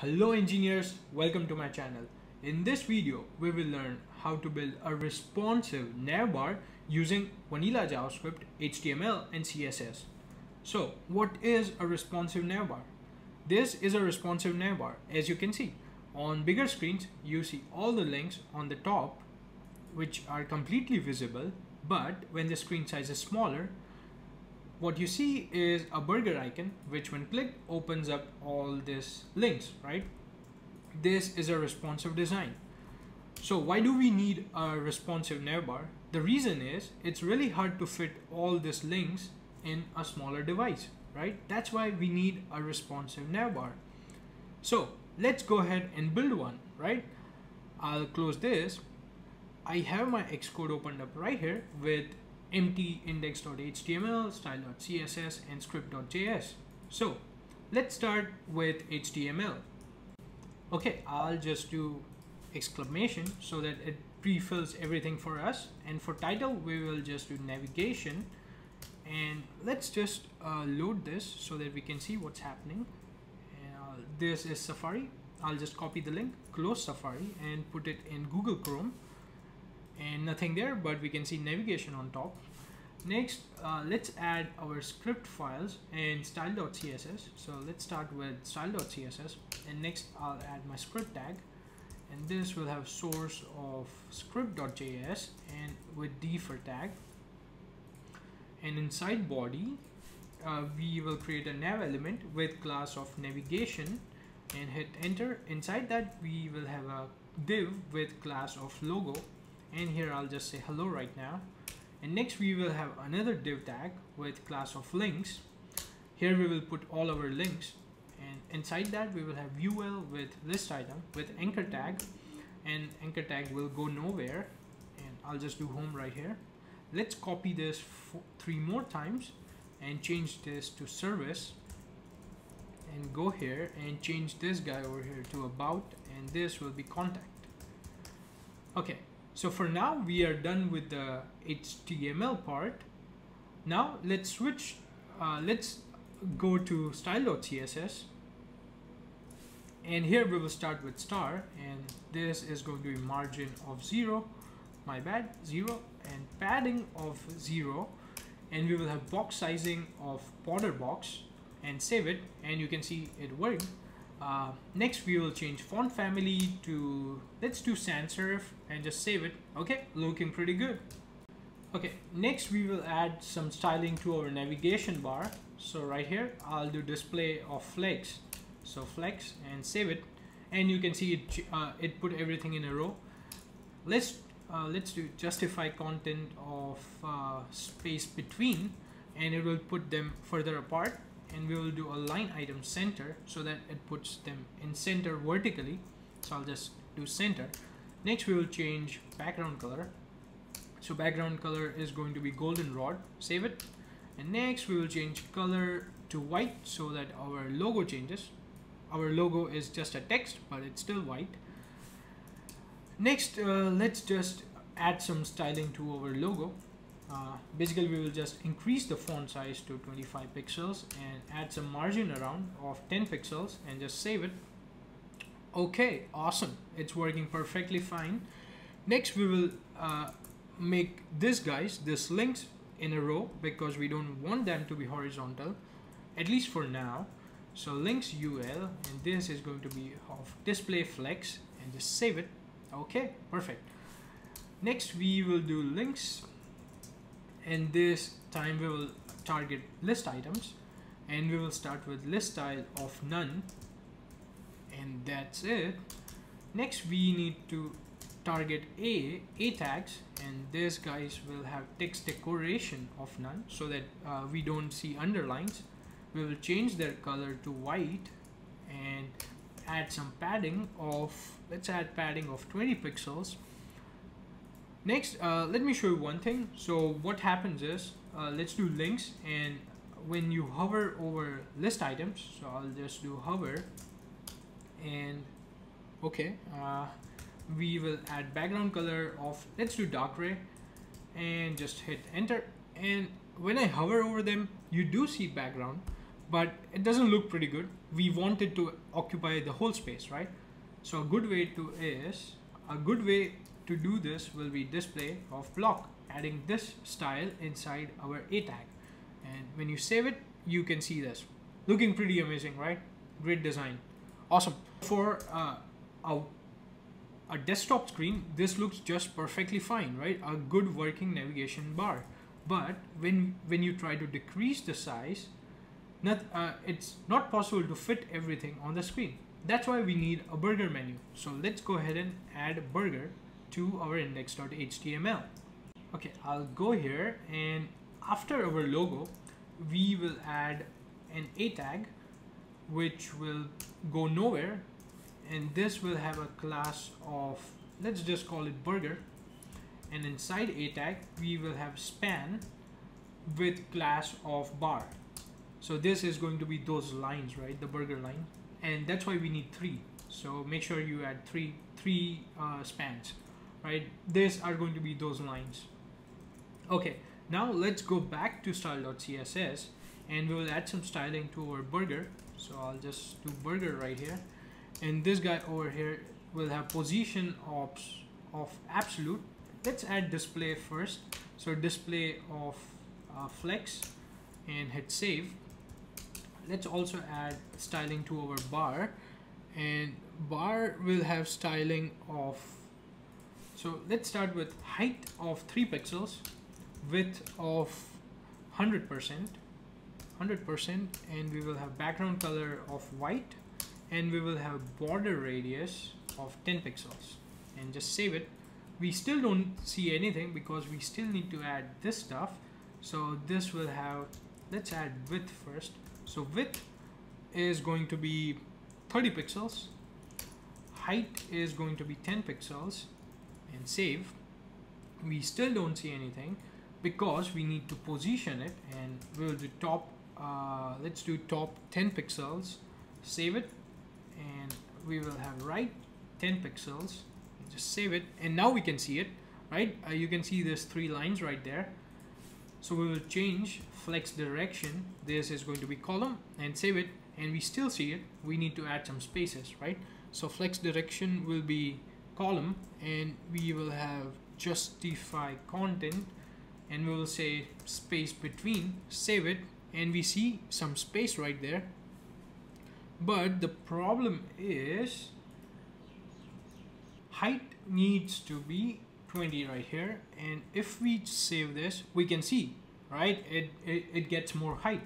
Hello engineers, welcome to my channel. In this video, we will learn how to build a responsive navbar using vanilla JavaScript, HTML and CSS. So what is a responsive navbar? This is a responsive navbar. As you can see, on bigger screens, you see all the links on the top which are completely visible, but when the screen size is smaller, what you see is a burger icon which when clicked opens up all these links right? This is a responsive design. So why do we need a responsive navbar the reason is it's really hard to fit all these links in a smaller device right? That's why we need a responsive navbar so let's go ahead and build one right? I'll close this. I have my VS Code opened up right here with empty index.html, style.css, and script.js. So let's start with HTML. Okay, I'll just do exclamation so that it pre-fills everything for us. And for title, we will just do navigation. And let's just uh, load this so that we can see what's happening. Uh, this is Safari. I'll just copy the link, close Safari, and put it in Google Chrome and nothing there but we can see navigation on top. Next uh, let's add our script files and style.css so let's start with style.css and next I'll add my script tag. And this will have source of script.js and with defer tag. And inside body uh, we will create a nav element with class of navigation and hit enter. Inside that we will have a div with class of logo and here I'll just say hello right now. And next we will have another div tag with class of links. Here we will put all our links. And inside that we will have ul with list item with anchor tag. And anchor tag will go nowhere. And I'll just do home right here. Let's copy this three more times and change this to service. And go here and change this guy over here to about. And this will be contact. Okay so for now, we are done with the HTML part. Now let's switch, uh, let's go to style.css. And here we will start with star and this is going to be margin of zero, my bad, zero and padding of zero. And we will have box sizing of border box and save it and you can see it worked. Uh, next we will change font family to let's do sans serif and just save it. Okay looking pretty good. Okay next we will add some styling to our navigation bar. So right here I'll do display of flex so flex and save it. And you can see it uh, it put everything in a row. Let's uh, let's do justify content of uh, space between and it will put them further apart and we will do align item center so that it puts them in center vertically. So I'll just do center. Next we will change background color. So background color is going to be goldenrod save it. And next we will change color to white so that our logo changes. Our logo is just a text but it's still white. Next uh, let's just add some styling to our logo uh, basically we will just increase the font size to 25 pixels and add some margin around of 10 pixels and just save it. Okay awesome. It's working perfectly fine. Next we will uh, make this guys this links in a row because we don't want them to be horizontal at least for now. So links ul and this is going to be of display flex and just save it. Okay perfect. Next we will do links and this time we will target list items. And we will start with list style of none. And that's it. Next we need to target a a tags. And this guys will have text decoration of none so that uh, we don't see underlines. We will change their color to white and add some padding of let's add padding of 20 pixels Next, uh, let me show you one thing. So what happens is, uh, let's do links and when you hover over list items, so I'll just do hover and okay, uh, we will add background color of, let's do dark gray and just hit enter. And when I hover over them, you do see background, but it doesn't look pretty good. We want it to occupy the whole space, right? So a good way to is, a good way to do this will be display of block, adding this style inside our A tag. And when you save it, you can see this. Looking pretty amazing, right? Great design. Awesome. For uh, a, a desktop screen, this looks just perfectly fine, right? A good working navigation bar. But when, when you try to decrease the size, not, uh, it's not possible to fit everything on the screen. That's why we need a burger menu. So let's go ahead and add burger to our index.html. Okay, I'll go here and after our logo, we will add an A tag which will go nowhere. And this will have a class of let's just call it burger. And inside a tag we will have span with class of bar. So this is going to be those lines right? The burger line. And that's why we need three. So make sure you add three three uh, spans right? These are going to be those lines. Okay now let's go back to style.css and we will add some styling to our burger. So I'll just do burger right here. And this guy over here will have position ops of absolute. Let's add display first. So display of uh, flex and hit save. Let's also add styling to our bar. And bar will have styling of so let's start with height of 3 pixels width of 100 percent 100% and we will have background color of white and we will have border radius of 10 pixels. And just save it. We still don't see anything because we still need to add this stuff. So this will have let's add width first. So width is going to be 30 pixels. Height is going to be 10 pixels and save we still don't see anything because we need to position it and we'll do top uh, let's do top 10 pixels save it and we will have right 10 pixels just save it. And now we can see it right? Uh, you can see there's three lines right there. So we will change flex direction. This is going to be column and save it and we still see it. We need to add some spaces right? So flex direction will be column and we will have justify content and we will say space between save it and we see some space right there. But the problem is height needs to be 20 right here and if we save this we can see right? It, it, it gets more height.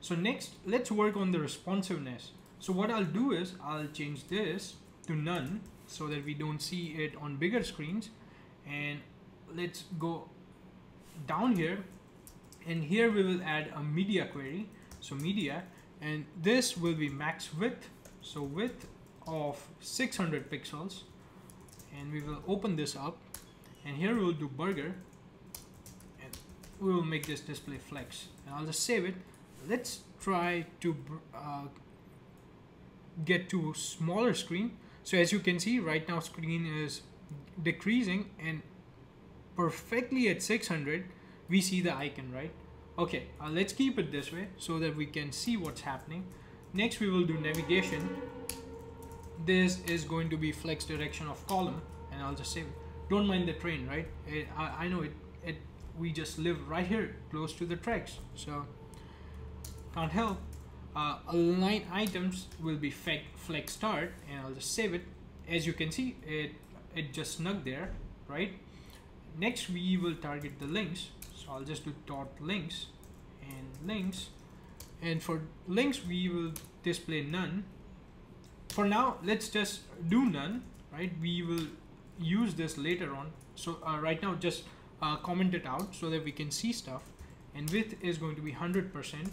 So next let's work on the responsiveness. So what I'll do is I'll change this to none so that we don't see it on bigger screens. And let's go down here. And here we will add a media query. So media. And this will be max width. So width of 600 pixels. And we will open this up. And here we will do burger. And we will make this display flex. And I'll just save it. Let's try to uh, get to smaller screen so as you can see right now screen is decreasing and perfectly at 600 we see the icon, right? Okay, uh, let's keep it this way so that we can see what's happening. Next, we will do navigation. This is going to be flex direction of column, and I'll just say, don't mind the train, right? It, I, I know it, it. We just live right here, close to the tracks, so can't help. Uh, align items will be flex start, and I'll just save it. As you can see, it it just snuck there, right? Next, we will target the links. So I'll just do dot links and links. And for links we will display none. For now let's just do none right? We will use this later on. So uh, right now just uh, comment it out so that we can see stuff. And width is going to be 100%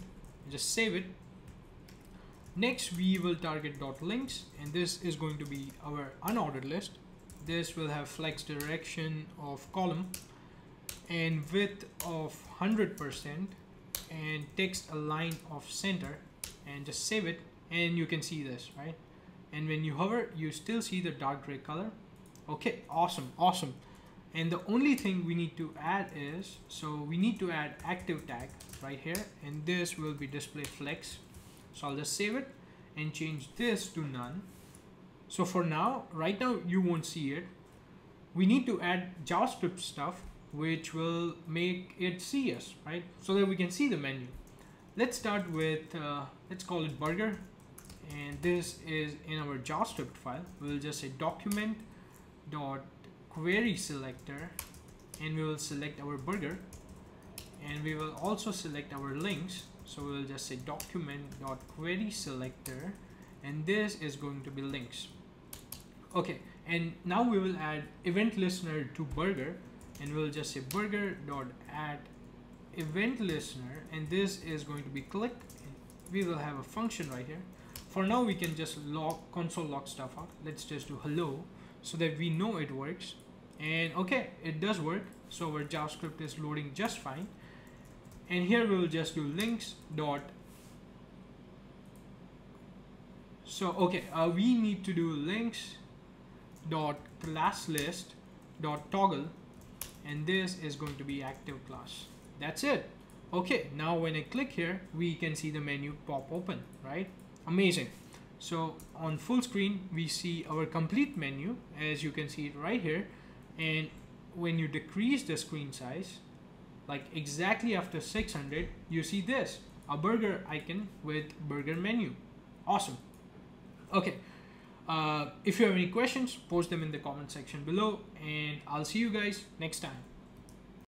just save it next we will target links and this is going to be our unordered list. This will have flex direction of column and width of 100% and text align of center and just save it and you can see this right? And when you hover you still see the dark gray color. Okay awesome awesome. And the only thing we need to add is so we need to add active tag right here and this will be display flex So I'll just save it and change this to none. So for now, right now you won't see it. We need to add JavaScript stuff which will make it see us, right? So that we can see the menu. Let's start with, uh, let's call it burger. And this is in our JavaScript file. We'll just say document dot query selector and we will select our burger and we will also select our links so we'll just say document dot query selector and this is going to be links. Okay and now we will add event listener to burger and we'll just say burger dot add event listener and this is going to be click. We will have a function right here. For now we can just log console log stuff out let's just do hello so that we know it works. And okay it does work. So our javascript is loading just fine and here we will just do links dot. So okay uh, we need to do links dot class list dot toggle. And this is going to be active class. That's it. Okay now when I click here we can see the menu pop open right? Amazing. So on full screen we see our complete menu as you can see it right here. And when you decrease the screen size like exactly after 600 you see this a burger icon with burger menu. Awesome. Okay uh, if you have any questions post them in the comment section below and I'll see you guys next time